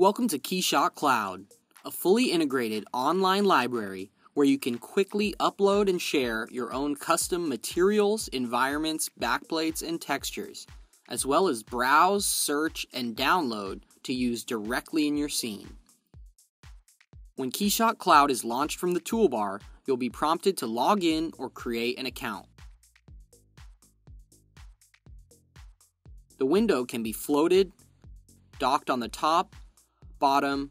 Welcome to Keyshot Cloud, a fully integrated online library where you can quickly upload and share your own custom materials, environments, backplates, and textures, as well as browse, search, and download to use directly in your scene. When Keyshot Cloud is launched from the toolbar, you'll be prompted to log in or create an account. The window can be floated, docked on the top, bottom,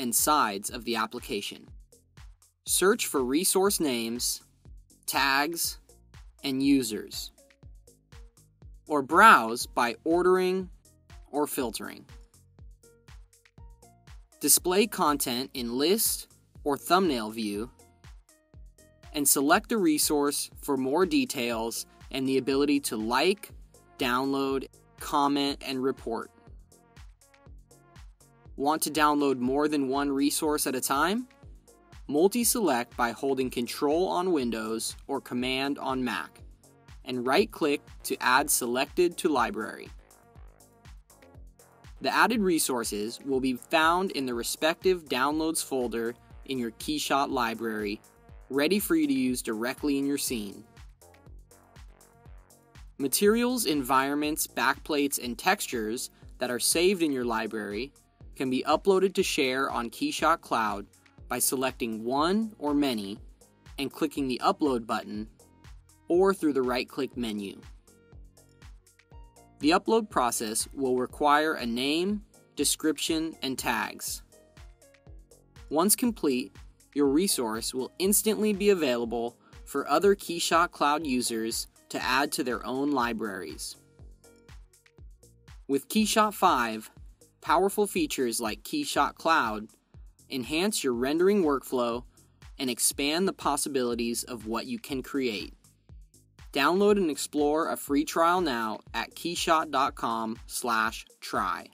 and sides of the application. Search for resource names, tags, and users. Or browse by ordering or filtering. Display content in list or thumbnail view, and select a resource for more details and the ability to like, download, comment, and report. Want to download more than one resource at a time? Multi-select by holding Control on Windows or Command on Mac, and right-click to add selected to library. The added resources will be found in the respective downloads folder in your Keyshot library, ready for you to use directly in your scene. Materials, environments, backplates, and textures that are saved in your library can be uploaded to share on Keyshot Cloud by selecting one or many and clicking the Upload button or through the right click menu. The upload process will require a name, description, and tags. Once complete, your resource will instantly be available for other Keyshot Cloud users to add to their own libraries. With Keyshot 5, Powerful features like Keyshot Cloud enhance your rendering workflow and expand the possibilities of what you can create. Download and explore a free trial now at keyshot.com/try.